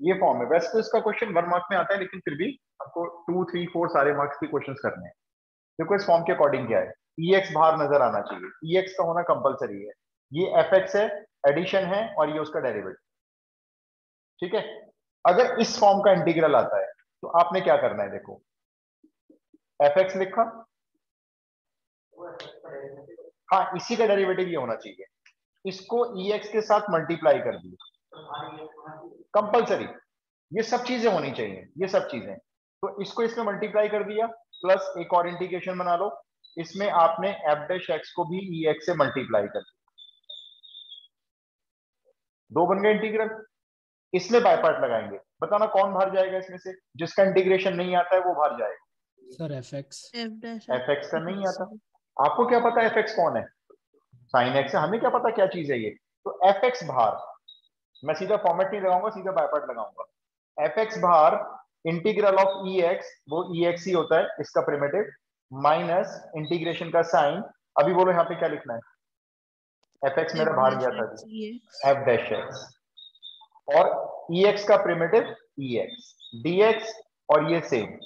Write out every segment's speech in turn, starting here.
ये फॉर्म है। वैसे तो इसका क्वेश्चन वन मार्क्स में आता है, लेकिन फिर भी आपको टू थ्री फोर सारे मार्क्स के क्वेश्चन करने हैं। देखो इस फॉर्म के अकॉर्डिंग क्या है। ई एक्स बाहर नज़र आना चाहिए। ई एक्स का होना कंपलसरी है। ये एफ़ एक्स है एडिशन है, और ये उसका डेरिवेटिव ठीक है? अगर इस फॉर्म का इंटीग्रल आता है तो आपने क्या करना है देखो? एफ़ एक्स लिखा। हाँ इसी का डेरिवेटिव ये होना चाहिए। इसको ई एक्स के साथ मल्टीप्लाई कर दिए कंपलसरी ये सब चीज़ें होनी चाहिए ये सब चीज़ें। तो इसको इसमें मल्टीप्लाई कर दिया प्लस एक और इंटीग्रेशन बना लो। इसमें आपने एफ़ डैश एक्स को भी ई एक्स से मल्टीप्लाई कर दिया। दो बन गए इंटीग्रल इसमें बाय पार्ट लगाएँगे। बताना कौन बाहर जाएगा इसमें से? जिसका इंटीग्रेशन नहीं आता है वो बाहर जाएगा। Sir f x f x का नहीं आता। आपको क्या पता एफ़ एक्स कौन है? साइन एक्स है। हमें क्या पता क्या चीज़ है ये? तो एफ़ एक्स बाहर मैं सीधा फॉर्मेट नहीं लगाऊँगा सीधा बाय पार्ट लगाऊँगा। एफ़ एक्स बाहर इंटीग्रल ऑफ़ ई एक्स वो ई एक्स ही होता है इसका प्रिमेटिव माइनस इंटीग्रेशन का साइन अभी बोलो यहाँ पे क्या लिखना है? एफ़ एक्स मेरा बाहर गया था एफ़ डैश एक्स और ई एक्स का primitive e x d x और ये सेम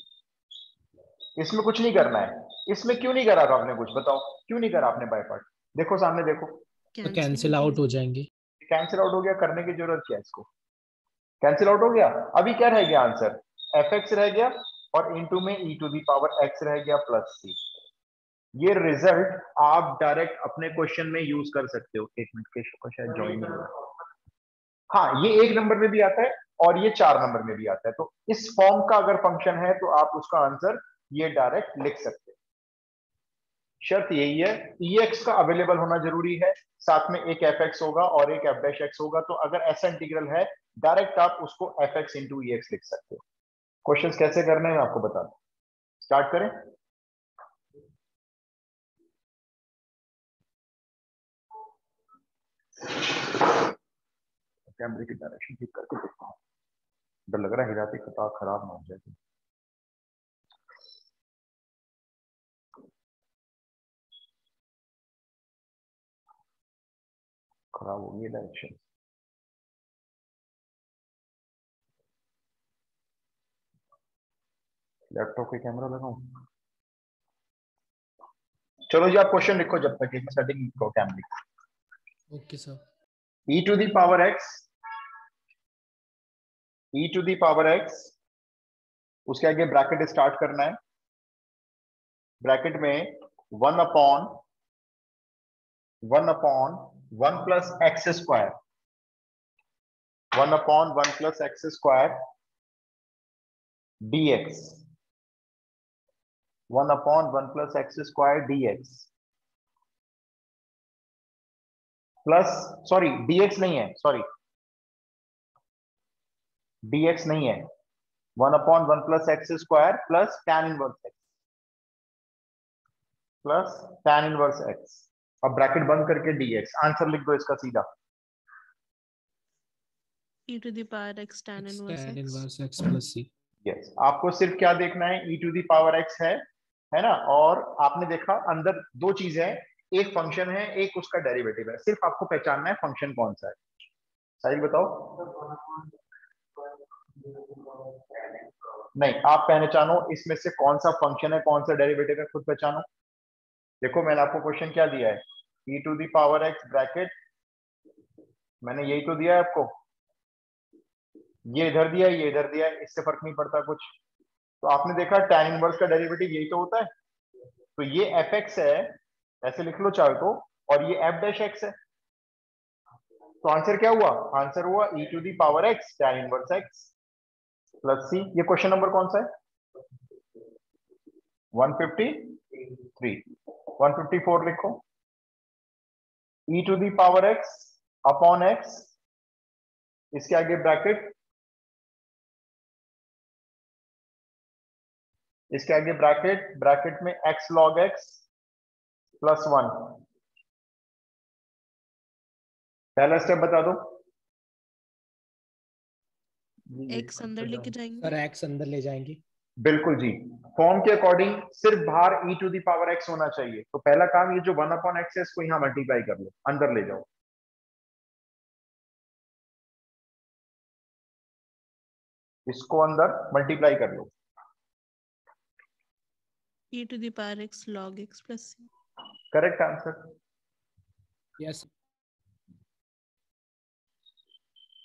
इसमें कुछ नहीं करना है। इसमें क्यों नहीं करा था आपने कुछ? बताओ। क्यों नहीं करा आपने बायपार्ट देखो सामने देखो। कैंसिल आउट हो जाएँगे। कैंसिल आउट हो गया, करने की ज़रूरत क्या इसको? कैंसिल आउट हो गया? अभी क्या रह गया आंसर एफ़ एक्स रह गया और इंटू में e to the power x रह गया प्लस सी ये रिज़ल्ट आप डायरेक्ट अपने क्वेश्चन में यूज़ कर सकते हो। एक मिनट के शायद ज्वाइन हाँ ये एक नंबर में भी आता है और ये चार नंबर में भी आता है। तो इस फॉर्म का अगर फ़ंक्शन है तो आप उसका आंसर ये डायरेक्ट लिख सकते हैं। शर्त यही है ई एक्स का अवेलेबल होना ज़रूरी है, साथ में एक एफ़ एक्स होगा और एक एफ़ डैश एक्स होगा तो अगर ऐसा इंटीग्रल है डायरेक्ट आप उसको f x into e x लिख सकते हो। क्वेश्चन कैसे करने हैं, आपको बता दू। स्टार्ट करें। कैमरे की डायरेक्शन ठीक करके देखता हूँ। डर लग रहा है खता खराब ना हो जाए। खराब हो गई डायरेक्शन लैपटॉप पे कैमरा लगाऊँ? चलो जी आप क्वेश्चन लिखो जब तक एक सेटिंग लिखो कैमरे okay sir e to the power x e to the power x उसके आगे ब्रैकेट स्टार्ट करना है। ब्रैकेट में one upon one upon one plus x square one upon one plus x square dx one upon one plus x square dx plus sorry dx नहीं है sorry dx नहीं है one upon one plus x square plus tan inverse x plus tan inverse x अब bracket बंद करके dx answer लिख दो इसका सीधा। E to the power x tan inverse x. plus c. Yes आपको सिर्फ़ क्या देखना है? E to the power x है है ना? और आपने देखा अंदर दो चीज़ें हैं। एक फ़ंक्शन है एक उसका डेरिवेटिव है। सिर्फ़ आपको पहचानना है फ़ंक्शन कौन सा है। साहिल बताओ। नहीं आप पहचानो इसमें से कौन सा फ़ंक्शन है कौन सा डेरिवेटिव है खुद पहचानो। देखो, मैंने आपको क्वेश्चन क्या दिया है? E to the power x bracket मैंने यही तो दिया है आपको। ये इधर दिया है ये इधर दिया है इससे फ़र्क नहीं पड़ता कुछ। तो आपने देखा, tan इनवर्स का डेरिवेटिव यही तो होता है। तो ये एफ़ एक्स है, ऐसे लिख लो चार को और ये एफ़ डैश एक्स है। तो आंसर क्या हुआ? आंसर हुआ e to the power x tan inverse x plus c ये क्वेश्चन नंबर कौन सा है? 153 154 लिखो। e to the power x upon x इसके आगे ब्रैकेट इसके आगे ब्रैकेट ब्रैकेट में x log x plus one पहला स्टेप बता दो। X अंदर लेके जाएँगे। सर x अंदर ले जाएँगे। बिल्कुल जी। फॉर्म के अकॉर्डिंग सिर्फ़ बाहर e to the power x होना चाहिए। तो पहला काम ये जो वन अपॉन एक्स है इसको यहाँ मल्टीप्लाई कर लो। अंदर ले जाओ। इसको अंदर मल्टीप्लाई कर लो। e to power x log x plus c. Correct answer yes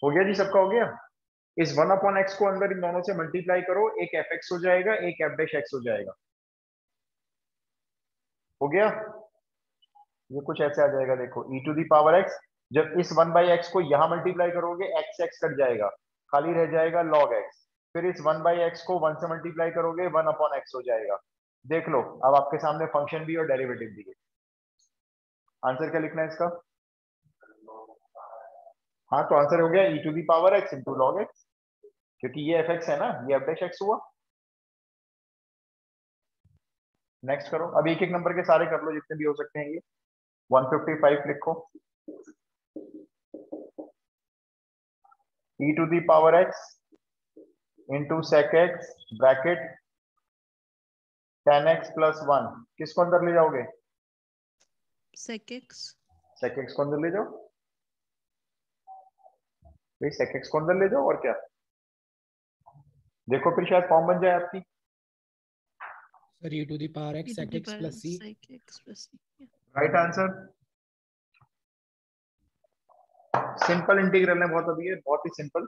हो गया जी? सबका हो गया? इस वन अपॉन एक्स को अंदर इन दोनों से मल्टीप्लाई करो, एक एफ़ एक्स हो जाएगा, एक एफ़ डैश एक्स हो जाएगा। हो गया? ये कुछ ऐसे आ जाएगा, देखो e to the power x जब इस वन बाई एक्स को यहाँ मल्टीप्लाई करोगे एक्स एक्स कट जाएगा, खाली रह जाएगा लॉग एक्स फिर इस वन बाई एक्स को वन से मल्टीप्लाई करोगे, वन अपॉन एक्स हो जाएगा। देख लो, अब आपके सामने फ़ंक्शन भी और डेरिवेटिव भी आंसर क्या लिखना है इसका? हाँ तो आंसर हो गया e to the power x into log x क्योंकि ये एफ़ एक्स है ना ये एफ़ एक्स हुआ। नेक्स्ट करो। अब एक एक नंबर के सारे कर लो जितने भी हो सकते हैं ये। 155 लिखो। E to the power x into sec x bracket 10x plus 1 किसको अंदर ले जाओगे? Sec x को अंदर ले जाओ। भाई sec x को अंदर ले जाओ और क्या? देखो फिर शायद फॉर्म बन जाए आपकी। Sir e to the power e x sec x plus c. Right answer simple integral है बहुत अभी है बहुत ही सिंपल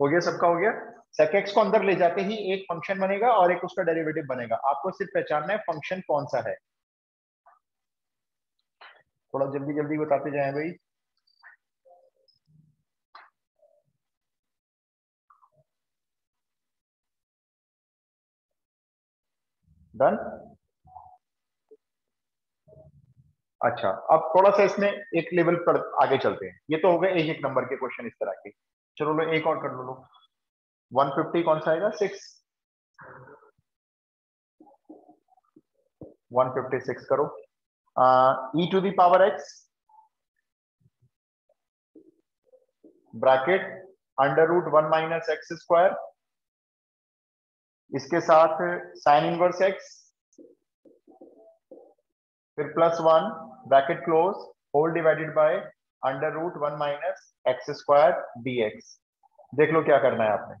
हो गया सबका हो गया। Sec x को अंदर ले जाते ही एक फ़ंक्शन बनेगा और एक उसका डेरिवेटिव बनेगा। आपको सिर्फ़ पहचानना है फ़ंक्शन कौन सा है। थोड़ा जल्दी जल्दी बताते जाएँ भाई। डन अच्छा अब थोड़ा सा इसमें एक लेवल पर आगे चलते हैं। ये तो हो गए एक एक नंबर के क्वेश्चन इस तरह के। चलो लो, एक और कर लो लो। 150 कौन सा आएगा? सिक्स 156 करो। E to the power x bracket under root one minus x square इसके साथ साइन इनवर्स एक्स फिर plus one bracket close whole divided by under root one minus x square d x देख लो क्या करना है आपने।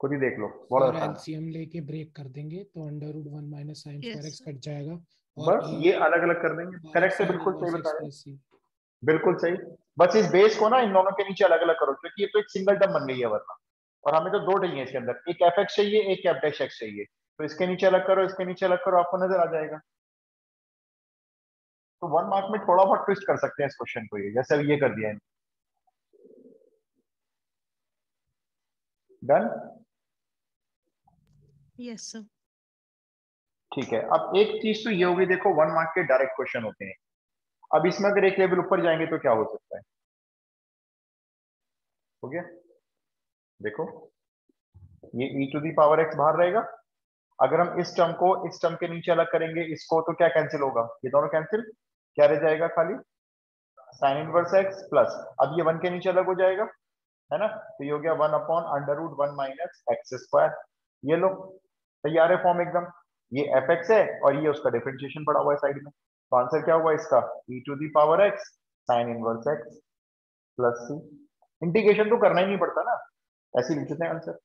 खुद ही देख लो बहुत एलसीएम लेके ब्रेक कर देंगे तो under root one minus sine square x cut जाएगा। बस ये अलग अलग कर देंगे। करेक्ट है बिल्कुल सही बताया। बिल्कुल सही। बस इस बेस को ना इन दोनों के नीचे अलग अलग करो क्योंकि ये तो एक सिंगल टर्म बन गई है वरना। और हमें तो दो चाहिए इसके अंदर एक एफ़ एक्स चाहिए एक एफ़ डैश एक्स चाहिए। तो इसके नीचे अलग करो इसके नीचे अलग करो आपको नज़र आ जाएगा। तो वन मार्क में थोड़ा बहुत ट्विस्ट कर सकते हैं इस क्वेश्चन को ये जैसे ये कर दिया है डन Yes, sir. ठीक है अब एक चीज़ तो ये होगी देखो वन मार्क के डायरेक्ट क्वेश्चन होते हैं। अब इसमें अगर एक लेवल ऊपर जाएँगे तो क्या हो सकता है? हो गया? देखो, ये e to the power x बाहर रहेगा। अगर हम इस टर्म को, इस टर्म के नीचे अलग करेंगे, इसको तो क्या कैंसिल होगा? ये दोनों कैंसिल क्या रह जाएगा खाली? साइन इनवर्स x प्लस अब ये वन के नीचे अलग हो जाएगा, है ना? तो ये हो गया one upon under root one minus x square ये लो, तैयार है फॉर्म एकदम। ये एफ़ एक्स है और ये उसका डिफ्रेंशिएशन पड़ा हुआ है साइड में। तो आंसर क्या हुआ इसका? e to the power x sine inverse x plus c integration तो करना ही नहीं पड़ता ना। ऐसे लिख देते हैं आंसर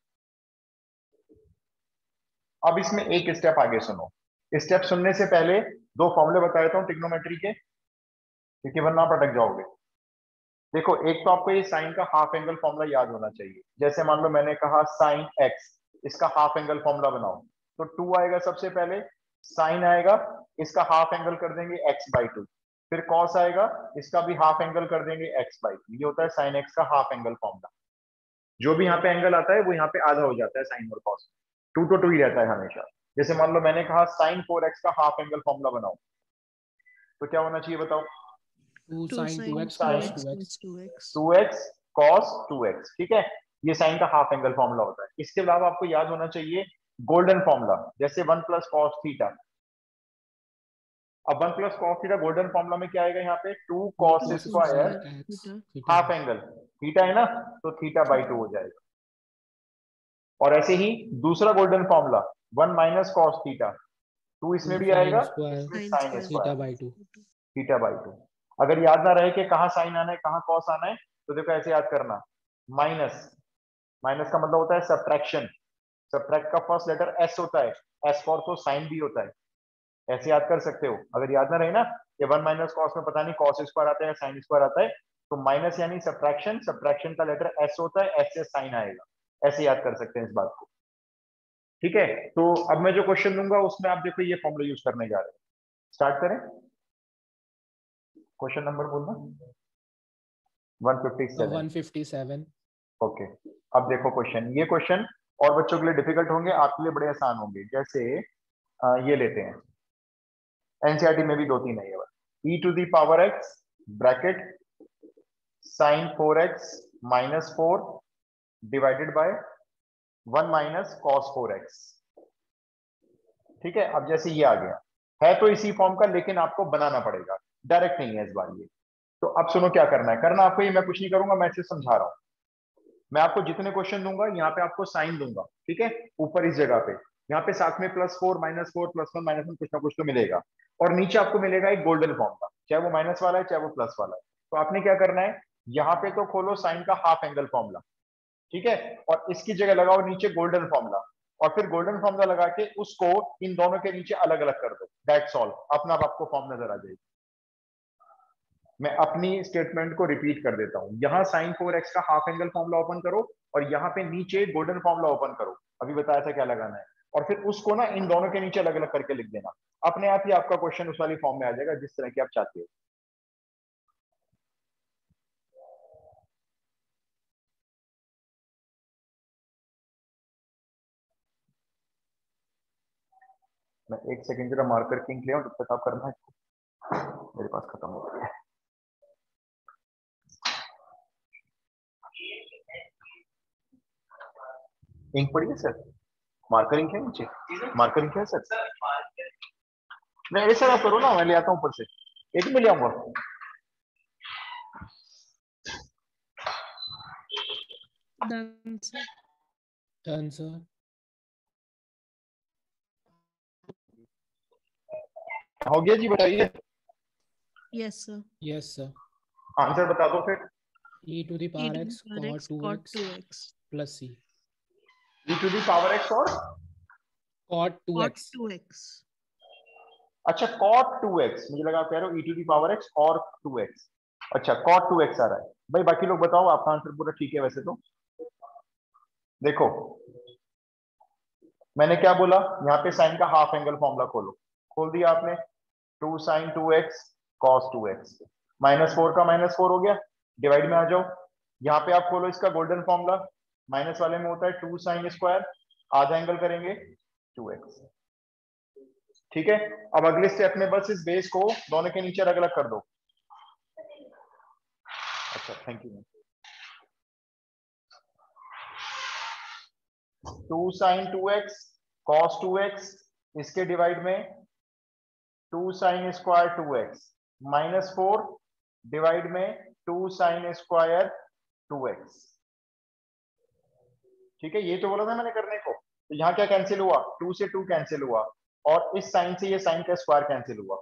अब इसमें एक स्टेप आगे सुनो। स्टेप सुनने से पहले दो फॉर्मूले बता देता हूँ टिग्नोमेट्री के, क्योंकि वरना आप अटक जाओगे। देखो, एक तो आपको ये साइन का हाफ़ एंगल फॉर्मूला याद होना चाहिए। जैसे मान लो मैंने कहा साइन एक्स इसका हाफ़ एंगल फॉर्मूला बनाओ। तो टू आएगा सबसे पहले साइन आएगा, इसका हाफ़ एंगल कर देंगे एक्स बाई टू फिर कॉस आएगा, इसका भी हाफ़ एंगल कर देंगे एक्स बाई टू ये होता है साइन एक्स का हाफ़ एंगल फॉर्मूला जो भी यहाँ पे एंगल आता है वो यहाँ पे आधा हो जाता है साइन और कॉस टू टू टू ही रहता है हमेशा। जैसे मान लो मैंने कहा साइन फोर एक्स का हाफ़ एंगल फॉर्मूला बनाओ। तो क्या होना चाहिए बताओ? Two x cos two x ठीक है? ये साइन का हाफ़ एंगल फॉर्मूला होता है। इसके अलावा आपको याद होना चाहिए गोल्डन फॉर्मूला जैसे वन प्लस कॉस थीटा अब one plus cos theta golden formula में क्या आएगा यहाँ पे? Two cos square half angle theta है ना तो थीटा बाई टू हो जाएगा। और ऐसे ही दूसरा golden formula one minus cos theta two इसमें भी आएगा sine theta by two. Theta by two. अगर याद ना रहे कि कहाँ साइन आना है कहाँ कॉस आना है तो देखो ऐसे याद करना। माइनस माइनस का मतलब होता है सब्ट्रैक्शन सब्ट्रैक्ट का फ़र्स्ट लेटर एस होता है। एस फॉर तो साइन भी होता है। ऐसे याद कर सकते हो। अगर याद ना रहे ना कि वन माइनस कॉस में पता नहीं कॉस स्क्वायर आता है साइन स्क्वायर आता है तो माइनस यानी सब्ट्रैक्शन सब्ट्रैक्शन का लेटर एस होता है एस से साइन आएगा। ऐसे याद कर सकते हैं इस बात को। ठीक है? तो अब मैं जो क्वेश्चन दूँगा उसमें आप देखो ये फॉर्मूला यूज़ करने जा रहे हैं। स्टार्ट करें। क्वेश्चन नंबर बोलना। 157 157 ओके अब देखो क्वेश्चन ये क्वेश्चन और बच्चों के लिए डिफ़िकल्ट होंगे आपके लिए बड़े आसान होंगे। जैसे आ, ये लेते हैं। एनसीआरटी में भी दो तीन है ये e to the power x bracket sine four x minus four divided by one minus cos four x ठीक है? अब जैसे ये आ गया। है तो इसी फॉर्म का, लेकिन आपको बनाना पड़ेगा। डायरेक्ट नहीं है इस बार ये। तो अब सुनो क्या करना है। करना आपको ये, मैं कुछ नहीं करूँगा, मैं इसे समझा रहा हूँ। मैं आपको जितने क्वेश्चन दूँगा, यहाँ पे आपको साइन दूँगा। ठीक है? ऊपर इस जगह पे। यहाँ पे साथ में plus four minus four plus one minus one कुछ ना कुछ तो मिलेगा। और नीचे आपको मिलेगा एक गोल्डन फॉर्म का। चाहे वो माइनस वाला है, चाहे वो प्लस वाला है। तो आपने क्या करना है? यहाँ पे तो खोलो साइन का हाफ़ एंगल फॉर्मूला ठीक है? और इसकी जगह लगाओ नीचे गोल्डन फॉर्मूला और फिर गोल्डन फॉर्मूला लगा के उसको इन दोनों के नीचे अलग अलग कर दो। दैट सॉल्व अपना आप आपको फॉर्म नज़र आ जाएगी। मैं अपनी स्टेटमेंट को रिपीट कर देता हूँ। यहाँ साइन फोर एक्स का हाफ़ एंगल फॉर्मूला ओपन करो और यहाँ पे नीचे गोल्डन फॉर्मूला ओपन करो। अभी बताया था क्या लगाना है। और फिर उसको ना इन दोनों के नीचे अलग अलग करके लिख देना। अपने आप ही आपका क्वेश्चन उस वाली फॉर्म में आ जाएगा जिस तरह की आप चाहते हो। मैं एक सेकंड जरा मार्कर किंग ले जब तक आप करना है। मेरे पास खत्म हो गया इंक पड़ी है सर मार्कर इंक है नीचे? मार्कर इंक है सर नहीं ऐसा आप करो ना मैं ले आता हूँ ऊपर से। एक में ले आऊँगा। Done, sir. डन सर हो गया जी बताइए। Yes, sir. Yes sir answer बता दो फिर। E to the E power to x the power cot x 2x 2x. plus c. E to the power x और? Cot Cot 2x 2x. अच्छा cot 2x मुझे लगा आप कह रहे हो e to the power x और 2x अच्छा cot 2x आ रहा है। भाई बाकी लोग बताओ आपका आंसर पूरा ठीक है वैसे तो? देखो मैंने क्या बोला? यहाँ पे साइन का हाफ़ एंगल फॉर्मूला खोलो। खोल दिया आपने। Two sine two x cos two x. Minus four का माइनस फोर हो गया, डिवाइड में आ जाओ। यहाँ पे आप खोलो इसका गोल्डन फॉर्मूला, माइनस वाले में होता है टू साइन स्क्वायर, आधा एंगल करेंगे टू एक्स। ठीक है? अब अगले स्टेप में बस इस बेस को दोनों के नीचे अलग अलग कर दो। अच्छा thank you two sine two x, cos two x, इसके डिवाइड में two sine square two x minus four divide में two sine square two x. ठीक है ये तो बोला था मैंने करने को। तो यहाँ क्या कैंसिल हुआ? टू से टू कैंसिल हुआ और इस साइन से ये साइन का स्क्वायर कैंसिल हुआ।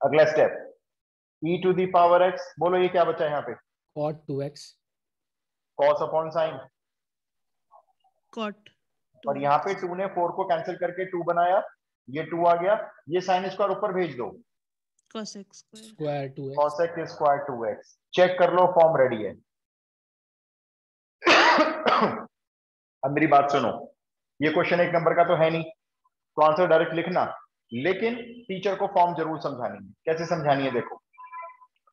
अगला step e to the power x बोलो ये क्या बचा है यहाँ पे? cot 2x cos upon sine Cot. और यहाँ पे टू ने फोर को कैंसिल करके टू बनाया। ये टू आ गया। ये साइन स्क्वायर ऊपर भेज दो। Cos x square. square 2x cos x square two x check कर लो फॉर्म रेडी है। अब मेरी बात सुनो। ये क्वेश्चन एक नंबर का तो है नहीं। तो आंसर डायरेक्ट लिखना। लेकिन टीचर को फॉर्म ज़रूर समझानी है। कैसे समझानी है देखो।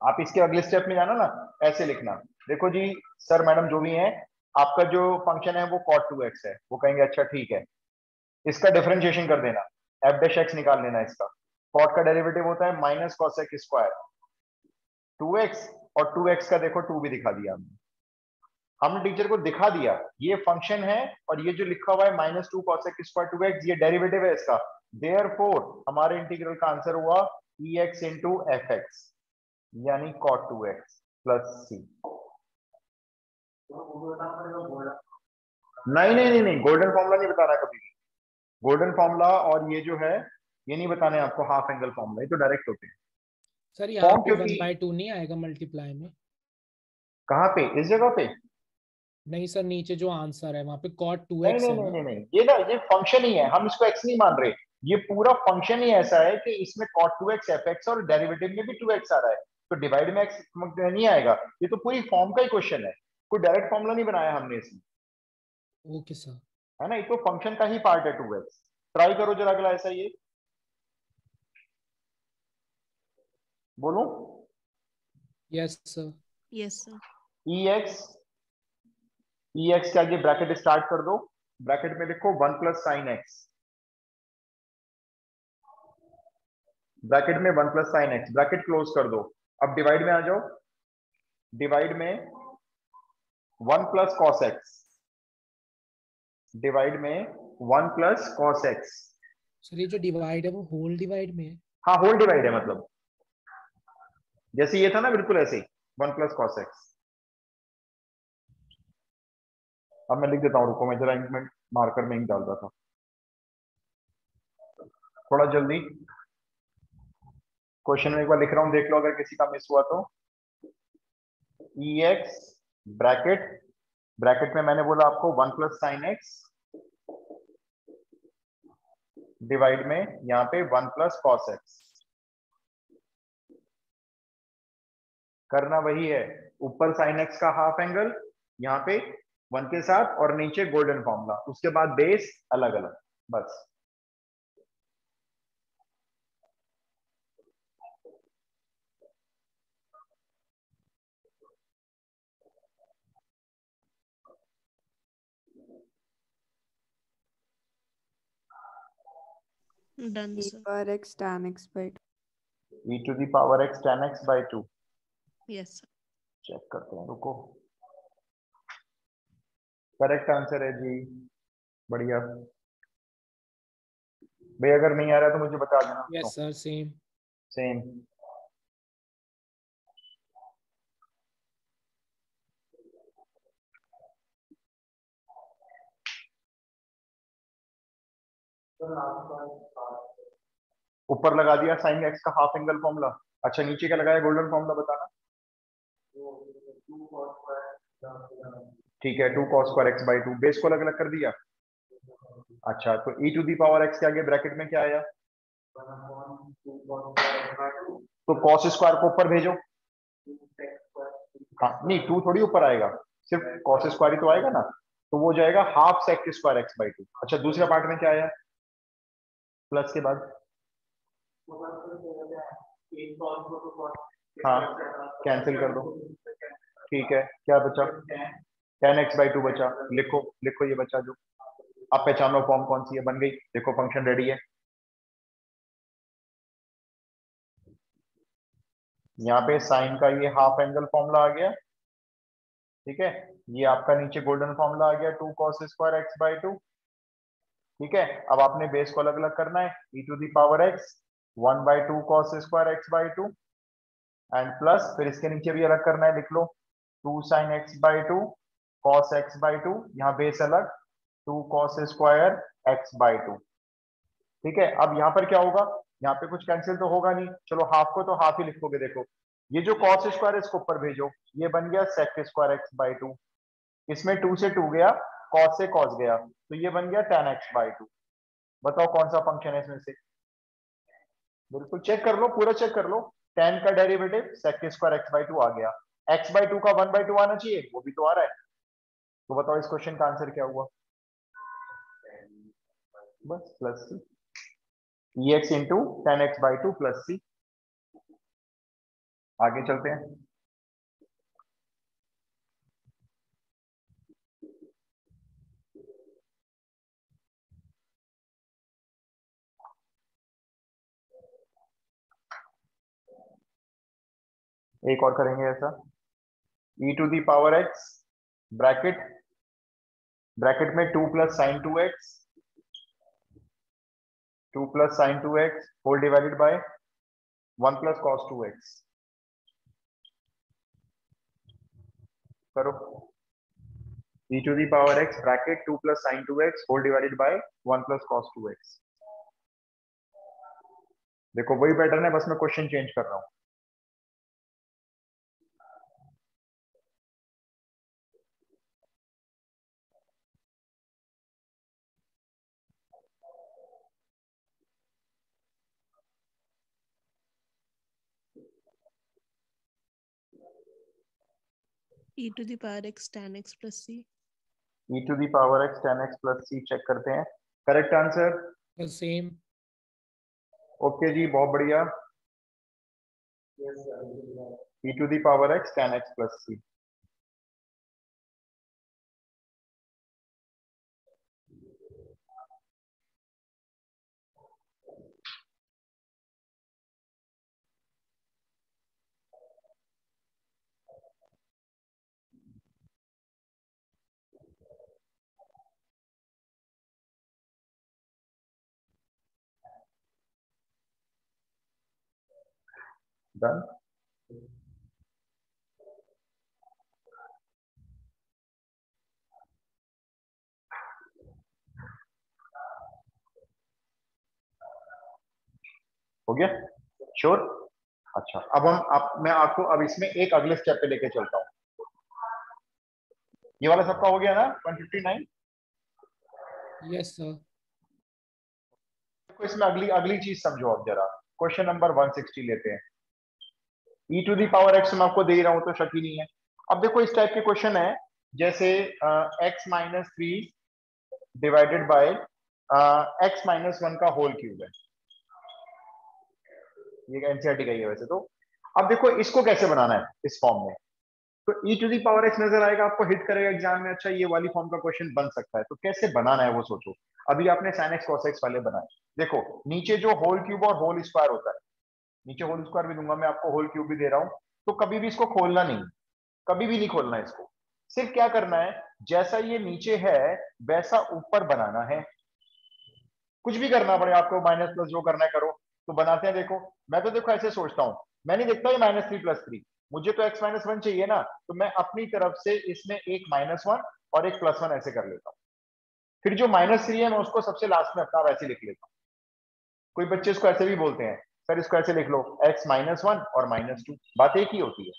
आप इसके अगले स्टेप में जाना ना। ऐसे लिखना। देखो जी सर मैडम जो भी हैं आपका जो फ़ंक्शन है वो कॉट टू एक्स है। वो कहेंगे अच्छा ठीक है। इसका डिफरेंशिएशन कर देना। एफ़ डैश एक्स निकाल लेना इसका। Cot का डेरिवेटिव होता है minus cos x square 2x और 2x का देखो 2 भी दिखा दिया हमने। हमने टीचर को दिखा दिया, ये फ़ंक्शन है और ये जो लिखा हुआ है minus two cos x square two x ये डेरिवेटिव है इसका। देयर फोर हमारे इंटीग्रल का आंसर हुआ e x into f x यानी cot two x plus c नहीं नहीं नहीं नहीं गोल्डन फॉर्मूला नहीं बताना कभी भी। गोल्डन फॉर्मूला और ये जो है ये नहीं बताने आपको हाफ़ एंगल फॉर्मूला ये तो डायरेक्ट होते हैं। सर यहाँ पे वन बाई टू नहीं आएगा मल्टीप्लाई में। कहाँ पे? इस जगह पे? नहीं सर नीचे जो आंसर है वहाँ पे cot टू नहीं एक्स नहीं नहीं नहीं नहीं। ये ना ये फ़ंक्शन ही है। हम इसको एक्स नहीं मान रहे। ये पूरा फ़ंक्शन ही ऐसा है कि इसमें cot 2x fx और डेरिवेटिव में भी 2x आ रहा है। तो डिवाइड में x नहीं आएगा। ये तो पूरी फॉर्म का ही क्वेश्चन है। कोई डायरेक्ट फॉर्मूला नहीं बनाया हमने इसमें। ओके सर है ना? ये तो फ़ंक्शन का ही पार्ट है टू एक्स ट्राई करो जरा अगला ऐसा ये बोलूँ? Yes sir Yes, sir. ex ex के आगे ब्रैकेट स्टार्ट कर दो। ब्रैकेट में लिखो one plus sine x bracket में one plus sine x bracket close कर दो। अब डिवाइड में आ जाओ। डिवाइड में one plus cos x divide में one plus cos x sir ये जो डिवाइड है वो होल डिवाइड में है? हाँ होल डिवाइड है मतलब। जैसे ये था ना बिल्कुल ऐसे ही वन प्लस कॉस एक्स अब मैं लिख देता हूँ रुको मैं जरा इंक में मार्कर में इंक डाल रहा था। थोड़ा जल्दी। क्वेश्चन में एक बार लिख रहा हूँ देख लो अगर किसी का मिस हुआ तो। ई एक्स ब्रैकेट ब्रैकेट में मैंने बोला आपको one plus sine x divide में यहाँ पे वन प्लस कॉस एक्स करना वही है, ऊपर साइन एक्स का हाफ़ एंगल यहाँ पे वन के साथ और नीचे गोल्डन फॉर्मूला उसके बाद बेस अलग अलग बस। Done, e sir. power x tan x by 2. e to the power x tan x by two Yes, sir. चेक करते हैं रुको। करेक्ट आंसर है जी। बढ़िया। भाई अगर नहीं आ रहा तो मुझे बता देना। यस सर सेम सेम ऊपर लगा दिया साइन एक्स का हाफ़ एंगल फॉर्मूला अच्छा नीचे क्या लगाया? गोल्डन फॉर्मूला बताना। ठीक है two cos square x by two base को अलग अलग कर दिया। अच्छा तो e to the power x के आगे ब्रैकेट में क्या आया? तो कॉस स्क्वायर को ऊपर भेजो। हाँ नहीं टू थोड़ी ऊपर आएगा। सिर्फ़ कॉस स्क्वायर ही तो आएगा ना। तो वो जाएगा half sec square x by two अच्छा दूसरे पार्ट में क्या आया? प्लस के बाद? हाँ कैंसिल कर दो। ठीक है, क्या बचा? टेन एक्स बाई टू बचा। लिखो लिखो ये बचा जो। अब पहचानो फॉर्म कौन सी है, बन गई। देखो फ़ंक्शन रेडी है। यहाँ पे साइन का ये हाफ़ एंगल फॉर्मूला आ गया। ठीक है, ये आपका नीचे गोल्डन फॉर्मूला आ गया two cos square x by two ठीक है? अब आपने बेस को अलग अलग करना है। E to the power x one by two cos square x by two and plus फिर इसके नीचे भी अलग करना है, लिख लो। Two sine x by two cos x by two यहाँ बेस अलग। Two cos square x by two ठीक है? अब यहाँ पर क्या होगा? यहाँ पे कुछ कैंसिल तो होगा नहीं। चलो हाफ़ को तो हाफ़ ही लिखोगे, देखो। ये जो कॉस स्क्वायर इसको ऊपर भेजो। ये बन गया sec square x by two इसमें टू से टू गया। कॉस से कॉस गया तो ये बन गया टेन एक्स बाई टू बताओ कौन सा फ़ंक्शन है इसमें से? बिल्कुल चेक कर लो, पूरा चेक कर लो. टेन का derivative sec square x by two आ गया. एक्स बाई टू का वन बाई टू आना चाहिए, वो भी तो आ रहा है. तो बताओ इस क्वेश्चन का आंसर क्या हुआ? बस plus c x into ten x by two plus c आगे चलते हैं. एक और करेंगे ऐसा। e to the power x bracket bracket में two plus sine two x two plus sine two x whole divided by one plus cos two x करो। e power x bracket two plus sine two x whole divided by one plus cos two x देखो, वही pattern है, बस मैं question change कर रहा हूँ। E to the power x tan x plus c. e to the power x tan x plus c check करते हैं करेक्ट आंसर सेम ओके जी बहुत बढ़िया e to the power x tan x plus c done हो गया sure अच्छा अब हम आप मैं आपको अब इसमें एक अगले स्टेप पे लेके चलता हूँ ये वाला सबका हो गया ना 159 Yes, sir. तो इसमें अगली अगली चीज़ समझो आप जरा क्वेश्चन नंबर 160 लेते हैं e to the power x मैं आपको दे रहा हूँ तो शक ही नहीं है। अब देखो, इस टाइप के क्वेश्चन है, जैसे x minus three divided by x minus one का होल क्यूब है। ये एनसीआरटी का ही है वैसे तो। अब देखो, इसको कैसे बनाना है, इस फॉर्म में? तो e to the power x नज़र आएगा, आपको हिट करेगा एग्ज़ाम में अच्छा ये वाली फॉर्म का क्वेश्चन बन सकता है। तो कैसे बनाना है वो सोचो। अभी आपने sin x cos x वाले बनाए। देखो, नीचे जो होल क्यूब और होल स्क्वायर होता है नीचे होल स्क्वायर भी दूँगा, मैं आपको होल क्यूब भी दे रहा हूँ। तो कभी भी इसको खोलना नहीं, कभी भी नहीं खोलना इसको। सिर्फ़ क्या करना है, जैसा ये नीचे है, वैसा ऊपर बनाना है। कुछ भी करना पड़े, आपको माइनस प्लस जो करना है करो। तो बनाते हैं, देखो। मैं तो देखो, ऐसे सोचता हूँ। मैं नहीं देखता ये माइनस थ्री प्लस थ्री मुझे तो एक्स माइनस वन चाहिए ना तो मैं अपनी तरफ़ से इसमें एक माइनस वन और एक प्लस वन ऐसे कर लेता हूँ। फिर जो माइनस थ्री है, मैं उसको सबसे लास्ट में अपना वैसे लिख लेता हूँ। कोई बच्चे इसको ऐसे भी बोलते हैं। सर इसको ऐसे लिख लो x माइनस वन और माइनस टू बात एक ही होती है।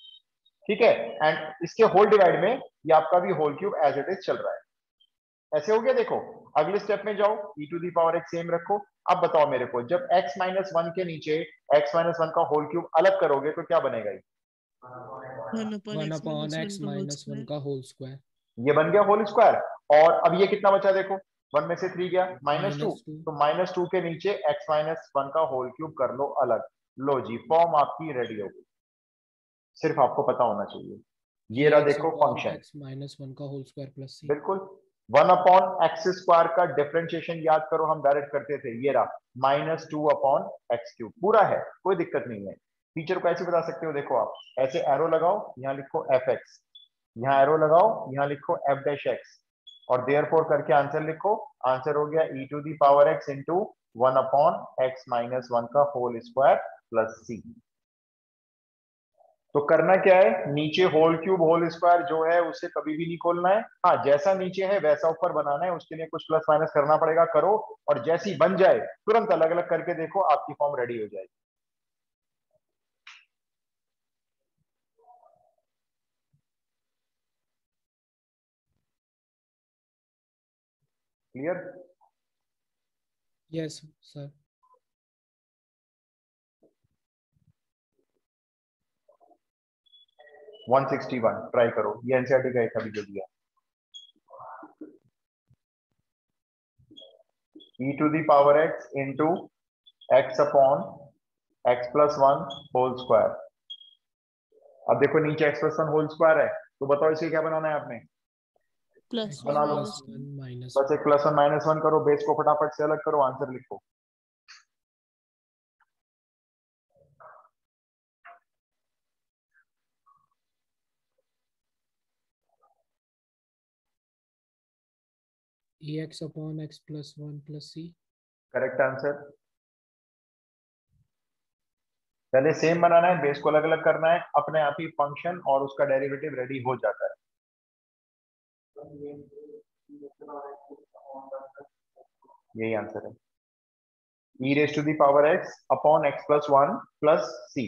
ठीक है? एंड इसके होल डिवाइड में ये आपका भी whole cube as it is चल रहा है। ऐसे हो गया देखो। अगले स्टेप में जाओ e to the power x same रखो। अब बताओ मेरे को जब x माइनस वन के नीचे x माइनस वन का होल क्यूब अलग करोगे तो क्या बनेगा ये. ये बन गया होल स्क्वायर और अब ये कितना बचा देखो? वन में से थ्री गया माइनस टू तो माइनस टू के नीचे एक्स माइनस वन का होल क्यूब कर लो अलग। लो जी फॉर्म आपकी रेडी हो गई। सिर्फ़ आपको पता होना चाहिए। ये रहा देखो फ़ंक्शन X minus one का whole square plus c. बिल्कुल। वन अपॉन एक्स स्क्वायर का डिफरेंशिएशन याद करो हम डायरेक्ट करते थे। ये रहा minus two upon x cube पूरा है कोई दिक्कत नहीं है। टीचर को ऐसे बता सकते हो देखो आप। ऐसे एरो लगाओ यहाँ लिखो एफ़ एक्स यहाँ एरो लगाओ यहाँ लिखो एफ़ डैश एक्स और देयर फोर करके आंसर लिखो। आंसर हो गया e to the power x into one upon x minus one का होल स्क्वायर प्लस सी तो करना क्या है? नीचे होल क्यूब होल स्क्वायर जो है, उसे कभी भी नहीं खोलना है। हाँ जैसा नीचे है, वैसा ऊपर बनाना है। उसके लिए कुछ प्लस माइनस करना पड़ेगा, करो। और जैसी बन जाए, तुरंत अलग अलग करके देखो, आपकी फॉर्म रेडी हो जाएगी। Clear Yes, sir. One sixty one try करो। ये एनसीआरटी का एक अभी जो दिया। E to the power x into x upon x plus one whole square अब देखो नीचे x plus one whole square है। तो बताओ इसे क्या बनाना है आपने? Plus बस एक प्लस वन माइनस वन करो बेस को फटाफट से अलग करो आंसर लिखो। Ex upon x plus one plus c. Correct answer पहले सेम बनाना है बेस को अलग अलग करना है अपने आप ही फ़ंक्शन और उसका डेरिवेटिव रेडी हो जाता है। यही आंसर है। E raise to the power x upon x plus one plus c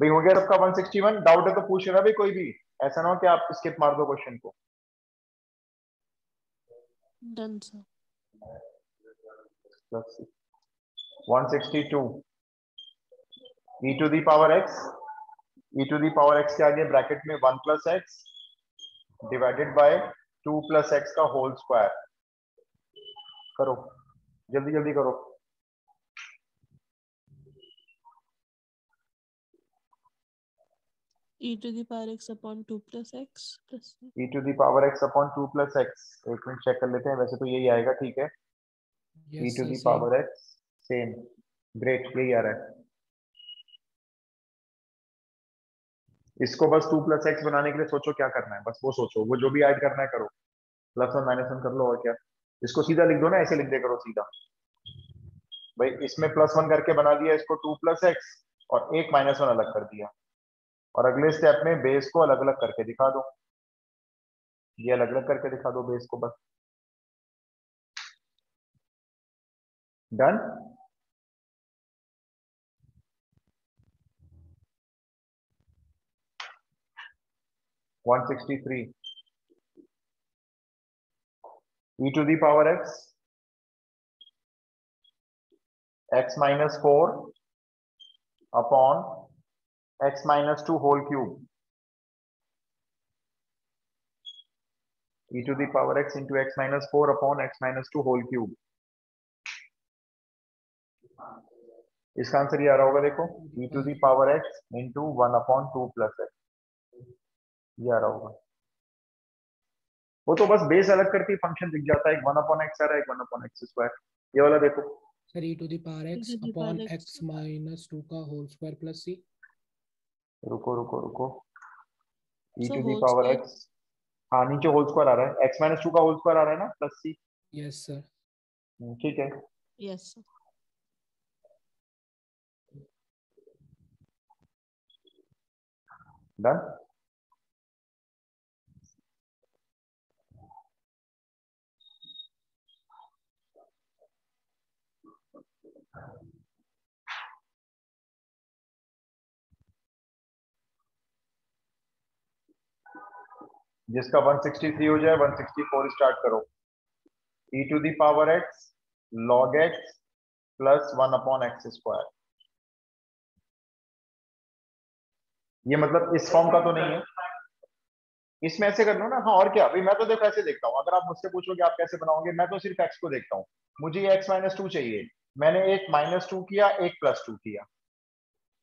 भाई हो गया सबका 161 डाउट है तो पूछ लेना भाई कोई भी। ऐसा ना हो कि आप स्किप मार दो क्वेश्चन को। Done, sir. plus 162 e to the power x e to the power x के आगे ब्रैकेट में one plus x divided by two plus x का होल स्क्वायर करो। जल्दी जल्दी करो। E to the power x upon 2 plus x plus e to the power x upon two plus x एक minute check कर लेते हैं। वैसे तो यही आएगा ठीक है? E Yes, sir, the same. Power x same great यही आ रहा है। इसको बस टू प्लस एक्स बनाने के लिए सोचो क्या करना है। बस वो सोचो, वो जो भी ऐड करना है करो। प्लस वन माइनस वन कर लो और क्या। इसको सीधा लिख दो ना, ऐसे लिख दे करो सीधा। भाई, इसमें प्लस वन करके बना दिया, इसको टू प्लस एक्स और एक माइनस वन अलग कर दिया। और अगले स्टेप में बेस को अलग अलग करके दिखा दो। ये अलग अलग करके दिखा दो बेस को बस। Done one sixty three e to the power x x minus 4 upon x minus 2 whole cube e to the power x into x minus 4 upon x minus 2 whole cube इसका आंसर ये आ रहा होगा देखो e to the power x into 1 upon 2 plus x ये आ रहा होगा। वो तो बस बेस अलग करके फ़ंक्शन दिख जाता है। एक वन अपॉन एक्स आ रहा है एक वन अपॉन एक्स स्क्वायर ये वाला देखो। e to the power x upon x minus 2 का whole square plus c. रुको रुको रुको। e to the power x हाँ नीचे होल स्क्वायर आ रहा है। x माइनस टू का होल स्क्वायर आ रहा है ना प्लस सी Yes, sir. ठीक है। Yes. sir. डन जिसका 163 हो जाए 164 स्टार्ट करो। E to the power x log x plus one upon x square ये मतलब इस फॉर्म का तो नहीं है। इसमें ऐसे कर लो ना हाँ और क्या? अभी मैं तो देखो, ऐसे देखता हूँ। अगर आप मुझसे पूछोगे आप कैसे बनाओगे, मैं तो सिर्फ़ एक्स को देखता हूँ। मुझे एक्स माइनस टू चाहिए। मैंने एक माइनस टू किया, एक प्लस टू किया।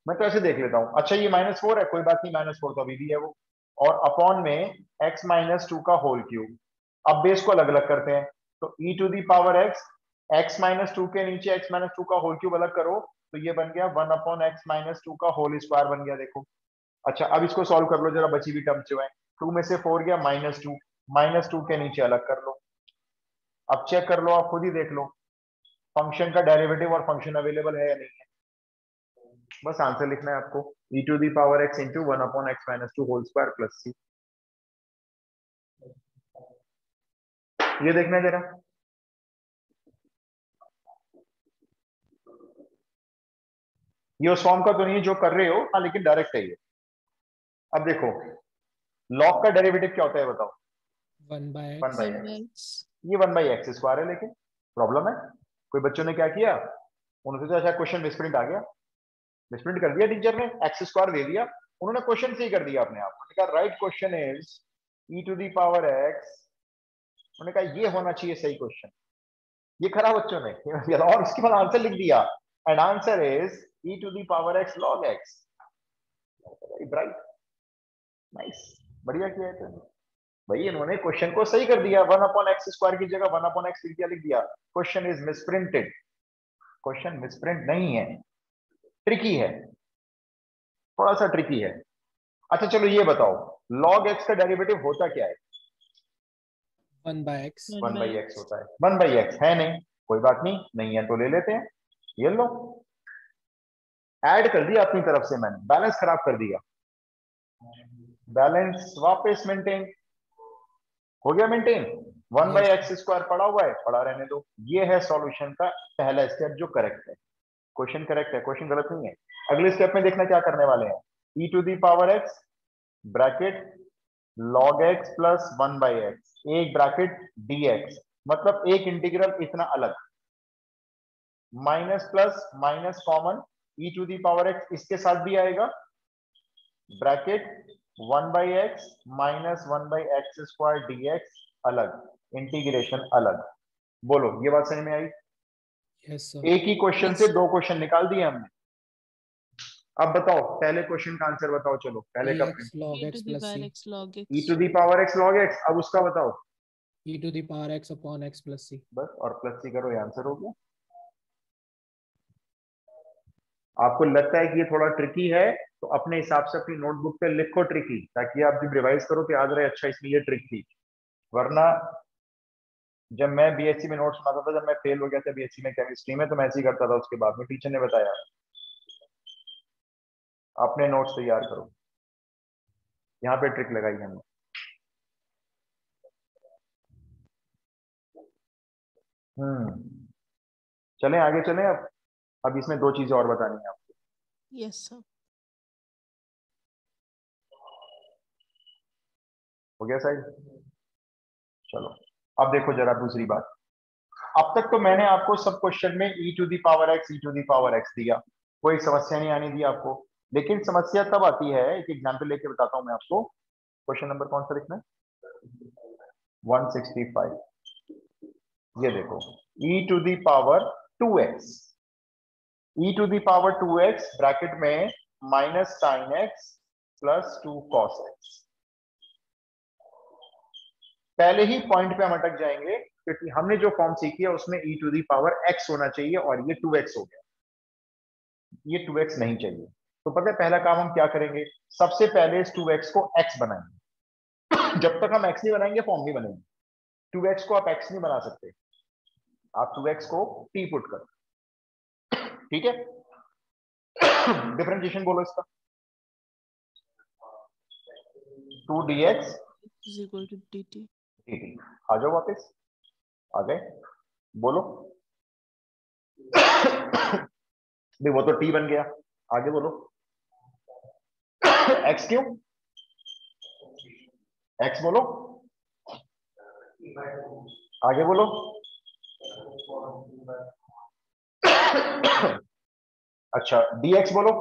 मैं तो ऐसे देख लेता हूँ। अच्छा ये माइनस फोर है, कोई बात नहीं माइनस फोर तो अभी भी है वो। और अपॉन में एक्स माइनस टू का होल क्यूब अब बेस को अलग अलग करते हैं। तो e to the power x x minus two के नीचे एक्स माइनस टू का होल क्यूब अलग करो। तो ये बन गया one upon x minus two का होल स्क्वायर बन गया, देखो। अच्छा अब इसको सॉल्व कर लो, जरा बची हुई टर्म जो है। टू में से फोर गया माइनस टू माइनस टू के नीचे अलग कर लो। अब चेक कर लो, आप खुद ही देख लो। फ़ंक्शन का डेरिवेटिव और फ़ंक्शन अवेलेबल है या नहीं है। बस आंसर लिखना है आपको। E to the power x into one upon x minus two whole square plus c ये देखना जरा। ये उस फॉर्म का तो नहीं है जो कर रहे हो हाँ लेकिन डायरेक्ट है ये। अब देखो लॉग का डेरिवेटिव क्या होता है बताओ। 1 by one by by x. ये वन बाई एक्स स्क्वायर है लेकिन प्रॉब्लम है। कोई बच्चों ने क्या किया? उन्होंने सोचा अच्छा क्वेश्चन मिसप्रिंट आ गया। मिसप्रिंट कर दिया टीचर ने एक्स स्क्वायर दे दिया। उन्होंने क्वेश्चन सही कर दिया अपने आप उन्होंने कहा right question is e to the power x उन्होंने कहा, ये होना चाहिए सही क्वेश्चन ये खरा बच्चों ने। और उसके बाद आंसर लिख दिया। And answer is e to the power x log x right nice बढ़िया किया है भाई, इन्होंने क्वेश्चन को सही कर दिया। वन अपॉन एक्स स्क्वायर की जगह वन अपॉन एक्स लिख दिया लिख दिया। Question is misprinted question misprint नहीं है। ट्रिकी है। थोड़ा सा ट्रिकी है। अच्छा चलो ये बताओ लॉग एक्स का डेरिवेटिव होता क्या है? 1 by x. One one by x होता है। वन बाई एक्स है नहीं कोई बात नहीं नहीं है तो ले लेते हैं। ये लो। ऐड कर दिया अपनी तरफ़ से मैंने। बैलेंस खराब कर दिया। बैलेंस वापस मेंटेन हो गया maintain one by x square पड़ा हुआ है पड़ा रहने दो। ये है सॉल्यूशन का पहला स्टेप जो करेक्ट है। क्वेश्चन करेक्ट है क्वेश्चन गलत नहीं है। अगले स्टेप में देखना क्या करने वाले हैं। E to the power x bracket log x plus one by x एक ब्रैकेट dx मतलब एक इंटीग्रल इतना अलग। Minus plus minus common e to the power x इसके साथ भी आएगा। Bracket one by x minus one by x square d x अलग इंटीग्रेशन अलग। बोलो, ये बात समझ में आई? Yes sir. एक ही क्वेश्चन yes. से दो क्वेश्चन निकाल दिए हमने। अब बताओ पहले क्वेश्चन का आंसर बताओ चलो। पहले का e to the power x log e x to the power x log x अब उसका बताओ। E to the power x upon x plus c. बस और प्लस सी करो ये आंसर हो गया। आपको लगता है कि ये थोड़ा ट्रिकी है तो अपने हिसाब से अपनी नोटबुक पे लिखो ट्रिकी ताकि आप जब रिवाइज करो तो याद रहे अच्छा इसमें ये ट्रिक थी। वरना जब मैं बीएससी में नोट्स बनाता था जब मैं फेल हो गया था बीएससी में केमिस्ट्री में तो मैं ऐसे ही करता था उसके बाद में। टीचर ने बताया अपने नोट्स तैयार करो। यहाँ पे ट्रिक लगाई हमने। हम्म चलें आगे चलें अब। अब इसमें दो चीज़ें और बतानी है आपको। Yes sir. हो गया साइड चलो। अब देखो जरा दूसरी बात। अब तक तो मैंने आपको सब क्वेश्चन में e to the power x e to the power x दिया। कोई समस्या नहीं आने दी आपको। लेकिन समस्या तब आती है, एक एग्जांपल लेके बताता हूँ मैं आपको। क्वेश्चन नंबर कौन सा लिखना है? 165 ये देखो e to the power 2x e to the power 2x bracket में minus sine x plus two cos x पहले ही पॉइंट पे हम अटक जाएँगे, क्योंकि हमने जो फॉर्म सीखी है, उसमें e to the power x होना चाहिए और ये 2x हो गया। ये 2x नहीं चाहिए। तो पता है, पहला काम हम क्या करेंगे? सबसे पहले इस 2x को x बनाएँगे। जब तक हम x नहीं बनाएँगे फॉर्म नहीं बनेंगे। 2x को आप x नहीं बना सकते। आप 2x को t पुट करो। ठीक है? डिफरेंशिएशन बोलो इसका। 2dx is equal to dt आ जाओ वापस। आ गए। बोलो। वो तो टी बन गया। आगे बोलो। एक्स क्यों? एक्स बोलो। आगे बोलो। अच्छा dx बोलो।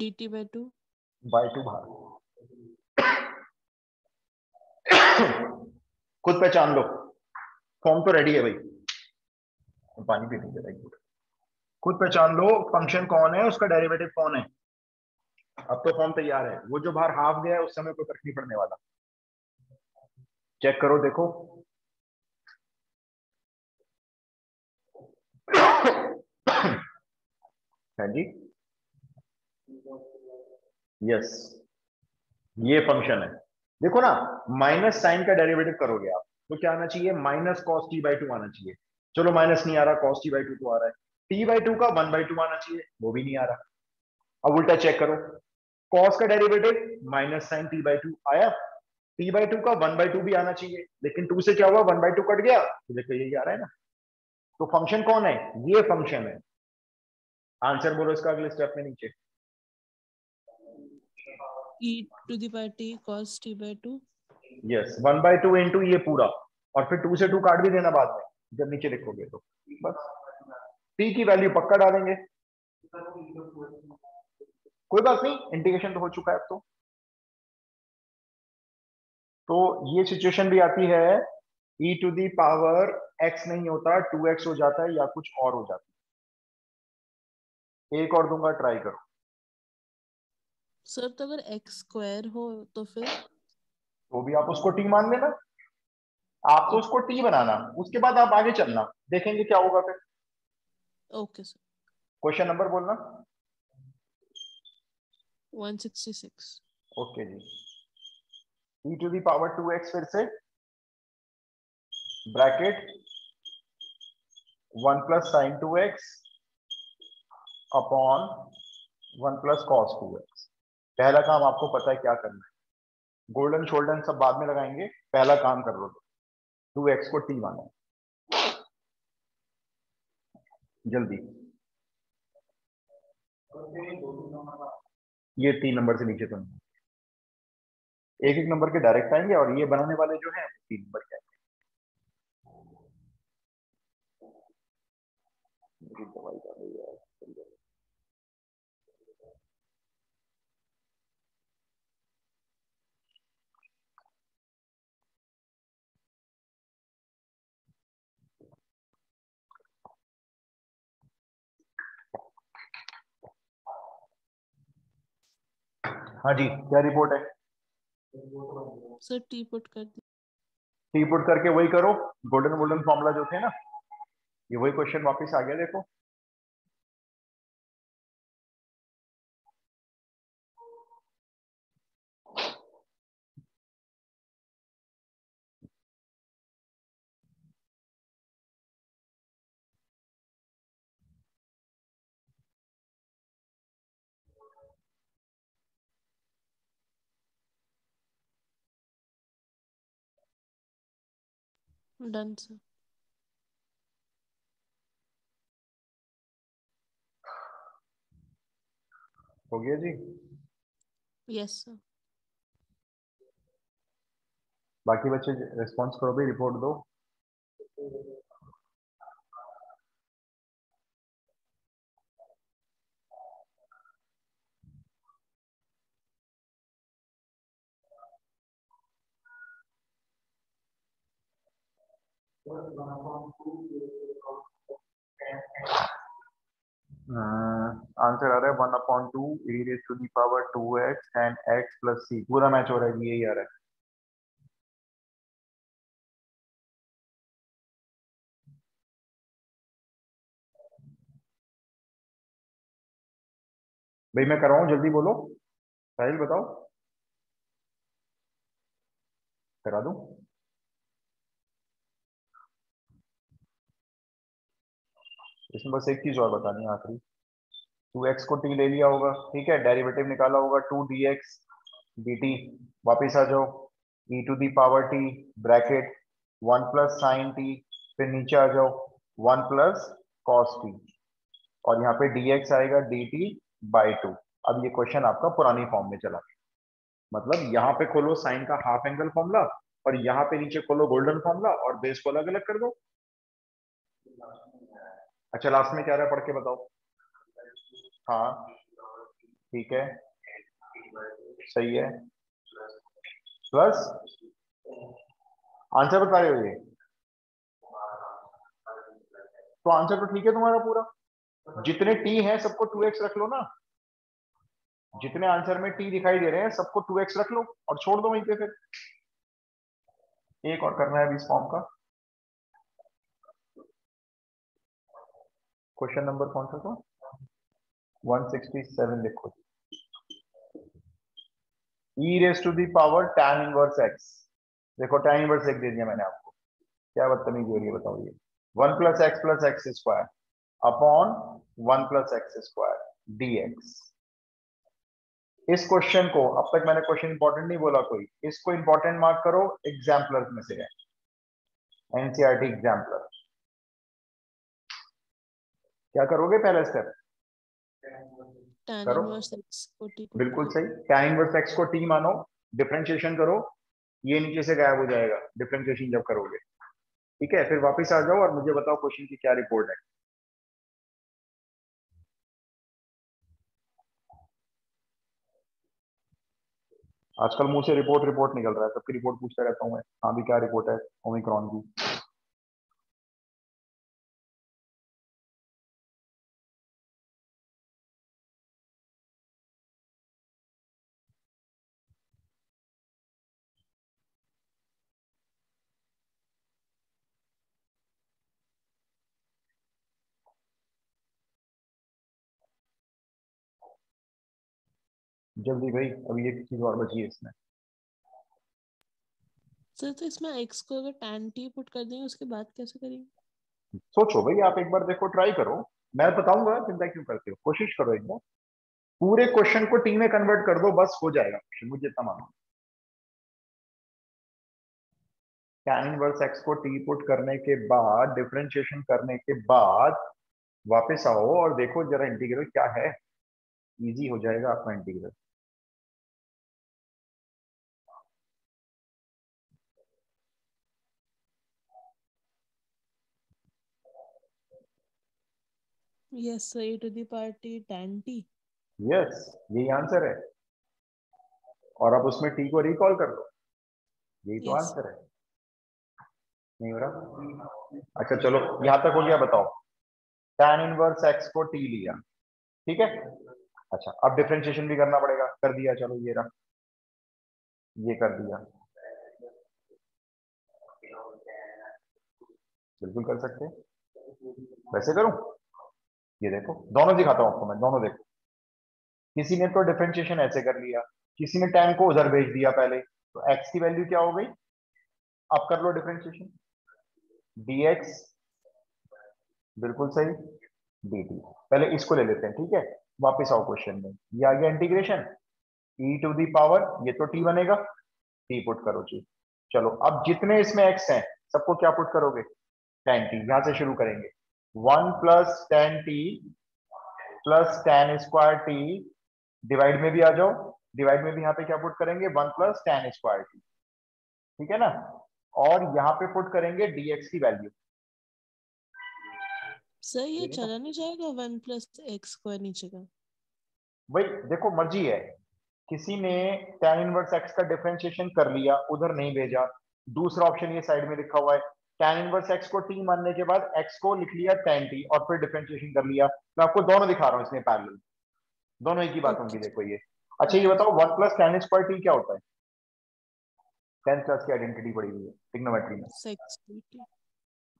Dt by 2 बाय टू बाहर। खुद पहचान लो। फॉर्म तो रेडी है भाई। पानी पी राइट गुड खुद पहचान लो फ़ंक्शन कौन है, उसका डेरिवेटिव कौन है। अब तो फॉर्म तैयार है। वो जो बाहर हाफ़ गया है, उस समय कोई फ़र्क नहीं पड़ने वाला। चेक करो, देखो। हाँ जी। यस ये फ़ंक्शन है। देखो ना माइनस साइन का डेरिवेटिव करोगे आप तो क्या आना चाहिए? Minus cos t by two आना चाहिए। चलो माइनस नहीं आ रहा कॉस टी बाई टू तो आ रहा है। टी बाई टू का वन बाई टू आना चाहिए, वो भी नहीं आ रहा। अब उल्टा चेक करो। कॉस का derivative minus sine t by two आया। टी बाई टू का वन बाई टू भी आना चाहिए। लेकिन टू से क्या हुआ? वन बाई टू कट गया। तो देखो यही आ रहा है ना। तो फ़ंक्शन कौन है? ये फ़ंक्शन है। आंसर बोलो इसका अगले स्टेप में नीचे। E to the power t cos t by 2 yes one by two into ये पूरा। और फिर टू से टू काट भी देना बाद में, जब नीचे लिखोगे तो। बस। टी की वैल्यू पक्का डालेंगे। कोई बात नहीं इंटीग्रेशन तो हो चुका है अब तो। तो ये सिचुएशन भी आती है e to the power x नहीं होता 2x हो जाता है या कुछ और हो जाता है। एक और दूँगा ट्राई करो। सर तो अगर x स्क्वायर हो तो फिर? तो भी आप उसको टी मान लेना। आप तो उसको टी बनाना। उसके बाद आप आगे चलना। देखेंगे क्या होगा फिर। ओके सर क्वेश्चन नंबर बोलना। 166 ओके जी। e to the power two x फिर से। Bracket one plus sine two x upon one plus cos two x पहला काम आपको पता है क्या करना है। गोल्डन शोल्डन सब बाद में लगाएँगे, पहला काम कर लो। टू एक्स को टी माना जल्दी। ये तीन नंबर से नीचे तो नहीं एक एक नंबर के डायरेक्ट आएँगे और ये बनाने वाले जो हैं तीन नंबर के आएँगे। दवाई का नहीं हाँ जी क्या रिपोर्ट है? सर टी पुट कर दी। टी पुट करके वही करो गोल्डन गोल्डन फॉर्मूला जो थे ना ये वही क्वेश्चन वापस आ गया देखो। डन सर हो गया जी? यस सर बाकी बच्चे रिस्पॉन्स करो भी रिपोर्ट दो। आंसर आ रहा है one upon two e raise to the power two x and x plus c पूरा मैच हो रहा है यही आ रहा है। भाई मैं कराऊं जल्दी बोलो। साहिल बताओ। करा दूँ? इसमें बस एक चीज़ और बतानी है आखिरी। टू एक्स को टी ले लिया होगा, ठीक है? डेरिवेटिव निकाला होगा two d x d t वापिस आ जाओ। E to the power t bracket one plus sine t फिर नीचे आ जाओ वन प्लस कॉस टी और यहाँ पे डी एक्स आएगा डी टी बाई टू अब ये क्वेश्चन आपका पुरानी फॉर्म में चला। गया मतलब यहाँ पे खोलो साइन का हाफ़ एंगल फॉर्मूला और यहाँ पे नीचे खोलो गोल्डन फॉर्मूला और बेस को अलग अलग कर दो। अच्छा लास्ट में क्या रहा पढ़ के बताओ? हाँ ठीक है। सही है। प्लस आंसर बता रहे हो ये? तो आंसर तो ठीक है तुम्हारा पूरा? जितने टी है, सबको टू एक्स रख लो ना। जितने आंसर में टी दिखाई दे रहे हैं, सबको टू एक्स रख लो और छोड़ दो वहीं पे फिर। एक और करना है अभी इस फॉर्म का। क्वेश्चन नंबर कौन सा था? 167 लिखो। E raise to the power tan inverse x देखो, tan इनवर्स x दे दिया मैंने आपको। क्या बदतमीजी हो रही है, बताओ ये। One plus x plus x square upon one plus x square dx इस क्वेश्चन को, अब तक मैंने क्वेश्चन इंपॉर्टेंट नहीं बोला कोई। इसको इंपॉर्टेंट मार्क करो एग्जाम्पलर में से। एनसीआरटी एग्जाम्पलर क्या करोगे पहला स्टेप करो। बिल्कुल सही। Tan इनवर्स x को t मानो। डिफरेंशिएशन करो। ये नीचे से गायब हो जाएगा। डिफरेंशिएशन जब करोगे। ठीक है? फिर वापस आ जाओ और मुझे बताओ क्वेश्चन की क्या रिपोर्ट है। आजकल मुँह से रिपोर्ट रिपोर्ट निकल रहा है। सबकी रिपोर्ट पूछता रहता हूँ मैं। हाँ भी क्या रिपोर्ट है? ओमिक्रॉन की। जल्दी भाई अभी एक चीज़ और बची है इसमें। सर तो इसमें x को अगर tan t पुट कर देंगे उसके बाद कैसे करेंगे? सोचो भाई आप एक बार देखो ट्राई करो। मैं बताऊँगा चिंता क्यों करते हो? कोशिश करो एक बार। पूरे क्वेश्चन को टी में कन्वर्ट कर दो बस हो जाएगा क्वेश्चन मुझे इतना मानो tan इनवर्स x को टी पुट करने के बाद डिफरेंशिएशन करने के बाद वापस आओ और देखो जरा इंटीग्रल क्या है। इजी हो जाएगा आपका integral yes e to the power t tan t yes यही आंसर है। और अब उसमें टी को रिकॉल कर लो। यही तो Yes. आंसर है। नहीं हो रहा? अच्छा चलो यहाँ तक हो गया बताओ। Tan इनवर्स x को t लिया। ठीक है? अच्छा अब डिफ्रेंशिएशन भी करना पड़ेगा। कर दिया चलो ये रहा। ये कर दिया। बिल्कुल कर सकते हैं। वैसे करूँ? ये देखो, दोनों दिखाता हूँ आपको मैं, दोनों देखो। किसी ने तो डिफ्रेंशिएशन ऐसे कर लिया, किसी ने टैन को उधर भेज दिया पहले तो एक्स की वैल्यू क्या हो गई? अब कर लो डिफ्रेंशिएशन dx, बिल्कुल सही, dt पहले इसको ले लेते हैं, ठीक है? वापस आओ क्वेश्चन में। ये आ गया integration e to the power ये तो t बनेगा, t पुट करो जी। चलो, अब जितने इसमें x हैं, सबको क्या पुट करोगे? tan t, यहाँ से शुरू करेंगे। One plus tan t plus tan square t divide में भी आ जाओ डिवाइड में भी यहाँ पे क्या पुट करेंगे? One plus tan square t. ठीक है ना? और यहाँ पे पुट करेंगे dx की वैल्यू सर ये? चला नहीं जाएगा वन प्लस एक्स स्क्वायर नीचे का? भाई देखो मर्ज़ी है। किसी ने tan इनवर्स x का डिफरेंशिएशन कर लिया उधर नहीं भेजा। दूसरा ऑप्शन ये साइड में लिखा हुआ है tan इनवर्स x को t मानने के बाद x को लिख लिया tan t और फिर डिफरेंशिएशन कर लिया। मैं आपको दोनों दिखा रहा हूँ इसमें पैरेलल दोनों एक ही बात होंगी देखो ये। अच्छा ये बताओ one plus tan square t क्या होता है? टेंथ क्लास की आइडेंटिटी पड़ी हुई है टिग्नोमेट्री में।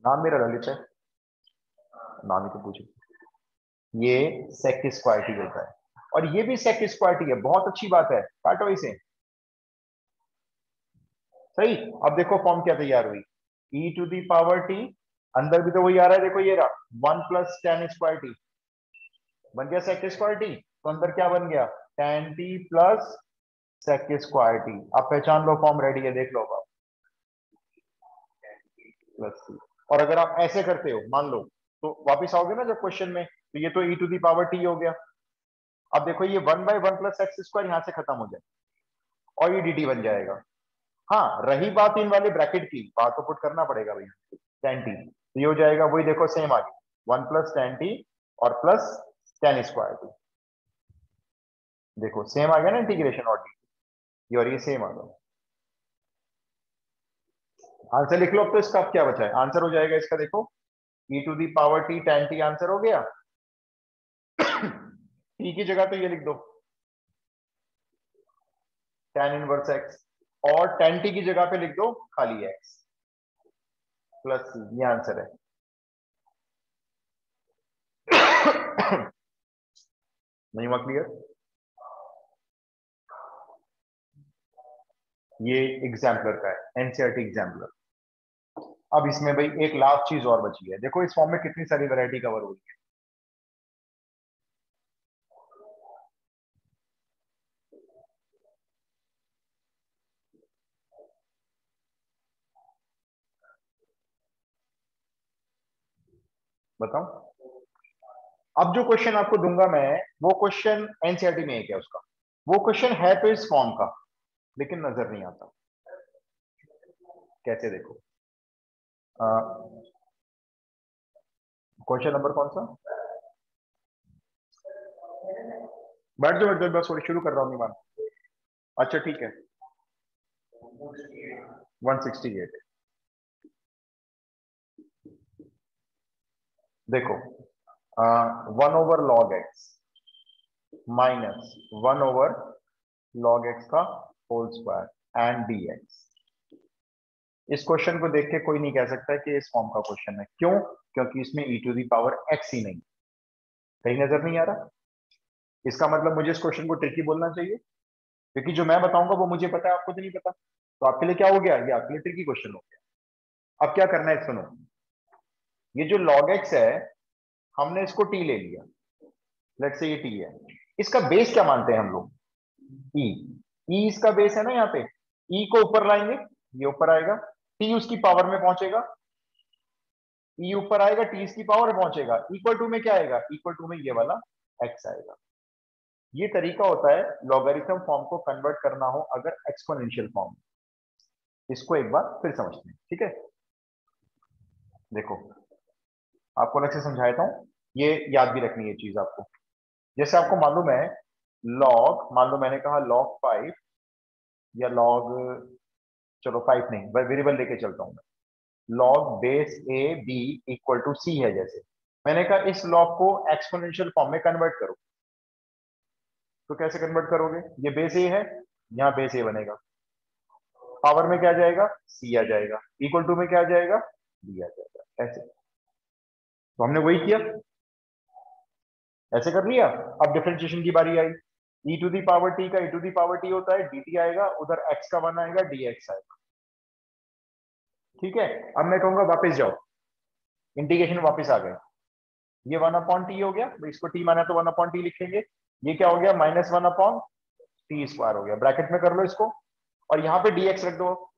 नाम मेरा ललित है। नाम ही तो पूछे। ये सेक स्क्वायर टी होता है। और ये भी सेक स्क्वायर टी है बहुत अच्छी बात है। काटो इसे। सही? अब देखो फॉर्म क्या तैयार हुई। E to the power t अंदर भी तो वही आ रहा है, देखो ये रहा one plus tan square t बन गया सेक स्क्वायर टी तो अंदर क्या बन गया? Tan t plus sec square t अब पहचान लो फॉर्म रेडी है, देख लो अब प्लस और अगर आप ऐसे करते हो, मान लो तो वापिस आओगे ना जब क्वेश्चन में तो ये तो e to the power t हो गया। अब देखो ये one by one plus x square यहाँ से खत्म हो जाए, और ये dt बन जाएगा। हाँ रही बात इन वाले ब्रैकेट की, बात तो पुट करना पड़ेगा भैया। टेन टी तो ये हो जाएगा, वही देखो सेम आगे। वन प्लस टेन टी और प्लस टेन स्क्वायर टी देखो सेम आ गया ना इंटीग्रेशन और डी ये और ये सेम आ गया। आंसर लिख लो अब तो इसका क्या बचा है? आंसर हो जाएगा इसका, देखो। e to the power t tan t answer हो गया। t की जगह तो ये लिख दो। tan इनवर्स x और tan t की जगह पे लिख दो, खाली x प्लस सी ये आंसर है। नहीं हुआ क्लियर ये एग्जाम्पलर का है एनसीआरटी एग्जाम्पलर अब इसमें भाई एक लास्ट चीज़ और बची है। देखो इस फॉर्म में कितनी सारी वैरायटी कवर हो रही है। बताओ अब जो क्वेश्चन आपको दूँगा मैं, वो क्वेश्चन एनसीआरटी में एक है उसका? वो क्वेश्चन है तो इस फॉर्म का, लेकिन नज़र नहीं आता। कैसे देखो? क्वेश्चन नंबर कौन सा? बैठ जाओ बैठ जाओ बस थोड़ी शुरू कर रहा हूँ निमान अच्छा ठीक है। 168 देखो one over log x minus one over log x का whole square and d x इस क्वेश्चन को देख के कोई नहीं कह सकता कि इस फॉर्म का क्वेश्चन है। क्यों? क्योंकि इसमें e to the power x ही नहीं। कहीं नज़र नहीं आ रहा? इसका मतलब मुझे इस क्वेश्चन को ट्रिकी बोलना चाहिए? क्योंकि जो मैं बताऊँगा, वो मुझे पता है, आपको तो नहीं पता। तो आपके लिए क्या हो गया? ये आपके लिए ट्रिकी क्वेश्चन हो गया। अब क्या करना है, सुनो। ये जो log x है, हमने इसको t ले लिया। लेट से ये t है। इसका बेस क्या मानते हैं हम लोग? E e इसका बेस है ना यहाँ पे? E को ऊपर लाएँगे, ये ऊपर आएगा। T उसकी पावर में पहुंचेगा। E ऊपर आएगा, t इसकी पावर में पहुंचेगा। इक्वल टू में क्या आएगा? इक्वल टू में ये वाला x आएगा। ये तरीका होता है लॉगरिथम फॉर्म को कन्वर्ट करना हो अगर एक्सपोनेंशियल फॉर्म इसको एक बार फिर समझते हैं, ठीक है? देखो आपको अलग से समझाता हूँ ये याद भी रखनी है चीज़ आपको। जैसे आपको मालूम है लॉग मान लो मैंने कहा लॉग फाइव या लॉग चलो फाइव नहीं वेरिएबल लेके चलता हूँ मैं। Log base a b equal to c है जैसे। मैंने कहा इस लॉग को एक्सपोनेंशियल फॉर्म में कन्वर्ट करो। तो कैसे कन्वर्ट करोगे? ये बेस ए है, यहाँ बेस ए बनेगा। पावर में क्या जाएगा? सी आ जाएगा। इक्वल टू में क्या जाएगा? बी आ जाएगा। ऐसे। तो हमने वही किया। ऐसे कर लिया। अब डिफरेंशिएशन की बारी आई। e to the power t का e to the power t होता है, dt आएगा, उधर x का वन आएगा, dx आएगा। ठीक है? अब मैं कहूँगा वापस जाओ। इंटीग्रेशन वापस आ गए ये वन अपॉन टी हो गया। इसको टी माना तो वन अपॉन टी लिखेंगे। ये क्या हो गया? Minus one upon t square हो गया। ब्रैकेट में कर लो इसको। और यहाँ पे dx रख दो।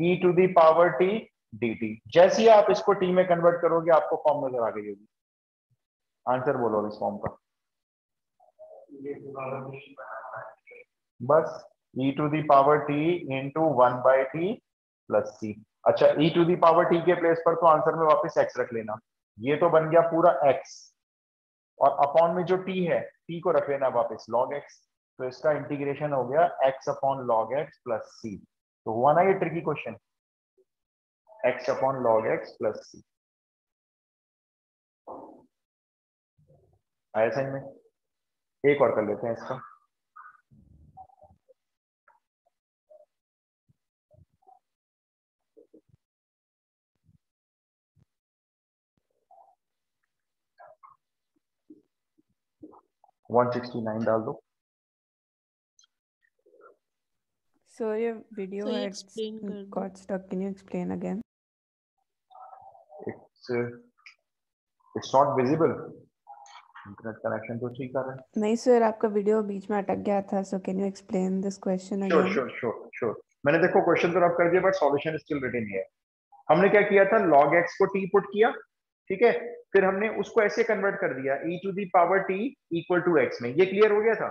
e to the power t dt जैसे ही आप इसको t में कन्वर्ट करोगे, आपको फॉर्म नज़र आ गई होगी। आंसर बोलो इस फॉर्म का। बस e to the power t into one by t plus c अच्छा e to the power t के प्लेस पर तो आंसर में वापस x रख लेना। ये तो बन गया पूरा x और अपॉन में जो t है, t को रख लेना वापस, log x तो इसका इंटीग्रेशन हो गया x upon log x plus c तो हुआ ना ये tricky question x upon log x plus c. आया समझ में? एक और कर लेते हैं इसका। वन सिक्सटी नाइन डाल दो। सो ये वीडियो एक्सप्लेन कर got can you explain again it's it's not visible internet connection तो ठीक आ रहा है। नहीं सर आपका वीडियो बीच में अटक गया था so can you explain this question sure again sure sure sure मैंने देखो क्वेश्चन तो रब कर दिया बट सॉल्यूशन स्टिल रिटन है हमने क्या किया था? log x को t पुट किया ठीक है? फिर हमने उसको ऐसे कन्वर्ट कर दिया e to the power t equal to x में। ये क्लियर हो गया था?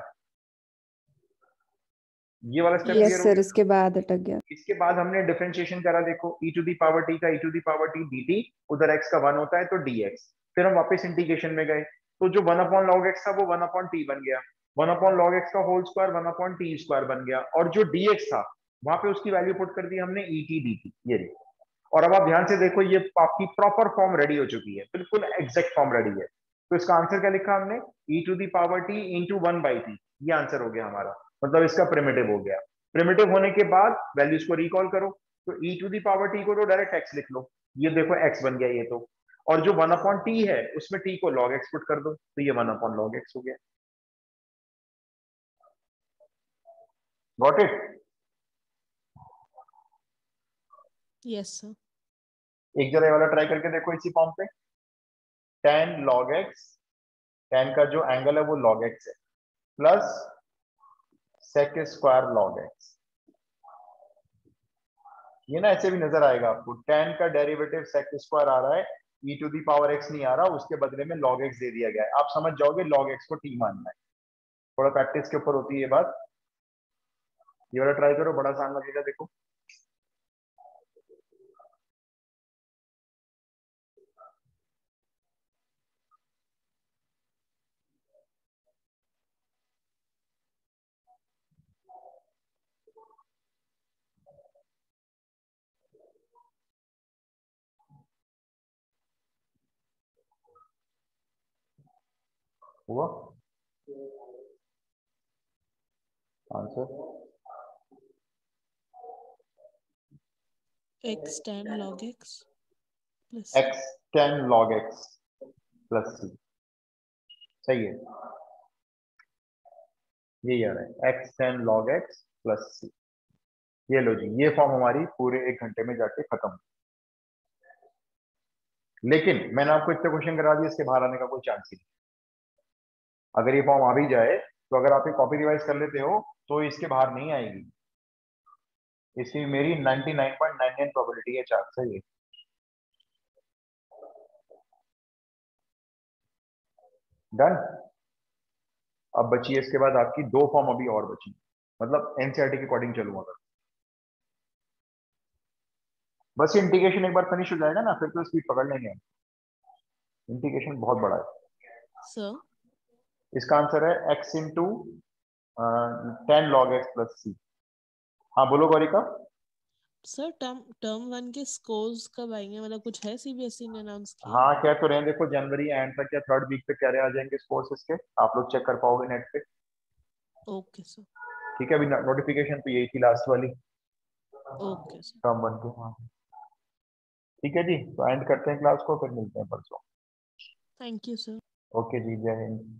ये वाला स्टेप हो सर इसके बाद अटक गया। इसके बाद हमने डिफरेंशिएशन करा देखो e to the power t का e to the power t dt उधर x का वन होता है तो dx फिर हम वापस इंटीग्रेशन में गए। तो जो वन अपॉन लॉग एक्स था वो वन अपॉन टी बन गया। वन अपॉन लॉग एक्स का whole square one upon t square बन गया। और जो dx था वहाँ पे उसकी वैल्यू पुट कर दी हमने ई टी डी टी ये रही। और अब आप ध्यान से देखो ये आपकी प्रॉपर फॉर्म रेडी हो चुकी है। बिल्कुल एग्जैक्ट फॉर्म रेडी है। तो इसका आंसर क्या लिखा हमने? E to the power t into one by t ये आंसर हो गया हमारा। मतलब इसका प्रिमिटिव हो गया। प्रिमिटिव होने के बाद वैल्यूज़ को रिकॉल करो तो e to the power t को तो डायरेक्ट एक्स लिख लो। ये देखो एक्स बन गया ये तो। और जो वन अपॉन टी है उसमें टी को लॉग एक्स पुट कर दो तो ये वन अपॉन लॉग एक्स हो गया। गॉट इट यस सर एक जरा वाला ट्राई करके देखो इसी फॉर्म पे। टेन लॉग एक्स टेन का जो एंगल है वो लॉग एक्स है। Plus sec square log x ये ना ऐसे भी नज़र आएगा आपको। टेन का डेरिवेटिव सेक स्क्वायर आ रहा है e to the power x नहीं आ रहा, उसके बदले में लॉग एक्स दे दिया गया है। आप समझ जाओगे लॉग एक्स को टी मानना है। थोड़ा प्रैक्टिस के ऊपर होती है ये बात। ये वाला ट्राई करो, बड़ा आसान लगेगा, देखो। हुआ? Answer x tan log x plus x tan log x plus c सही है। यही आ रहा है। X tan log x plus c ये लो जी ये फॉर्म हमारी पूरे एक घंटे में जाके खत्म लेकिन मैंने आपको इतने क्वेश्चन करा दिए इसके बाहर आने का कोई चांस ही नहीं। अगर ये फॉर्म आ भी जाए तो अगर आप ये कॉपी रिवाइज कर लेते हो तो इसके बाहर नहीं आएगी। इसकी मेरी 99.99 प्रोबेबिलिटी है चांस है। ये डन अब बची है इसके बाद आपकी दो फॉर्म अभी और बची। मतलब एनसीआरटी के अकॉर्डिंग चलूँ अगर। बस इंटीग्रेशन एक बार फिनिश हो जाएगा ना, फिर तो स्पीड पकड़ लेंगे इंटीग्रेशन बहुत बड़ा है। सर इसका आंसर है x into tan log x plus c हाँ बोलो Gaurika. Sir term term one के स्कोर्स कब आएँगे? मतलब कुछ है सीबीएसई E ने अनाउंस किया? हाँ कह तो रहे हैं? देखो जनवरी एंड तक या थर्ड वीक तक कह रहे? आ जाएँगे स्कोर्स इसके। आप लोग चेक कर पाओगे नेट पे। ओके सर ठीक है अभी नोटिफिकेशन तो यही थी लास्ट वाली। ओके सर टर्म वन के हाँ। ठीक है जी तो एंड करते हैं क्लास को फिर मिलते हैं परसों। थैंक यू सर ओके जी जय हिंद।